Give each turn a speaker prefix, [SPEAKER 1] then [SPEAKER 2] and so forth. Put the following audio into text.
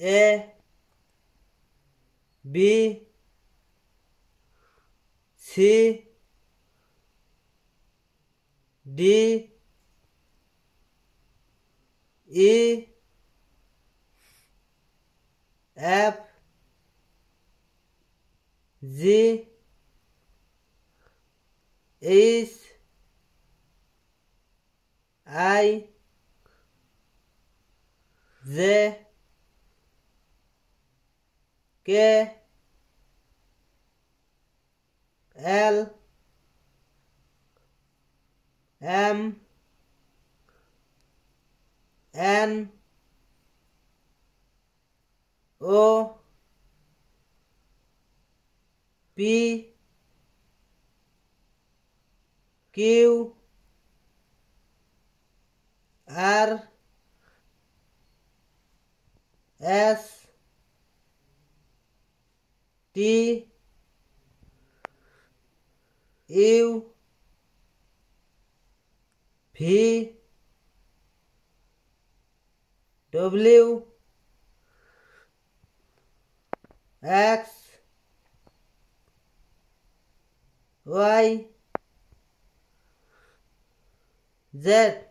[SPEAKER 1] A B C D E F G H I J K L M N O P Q R S T. U V W. X. Y. Z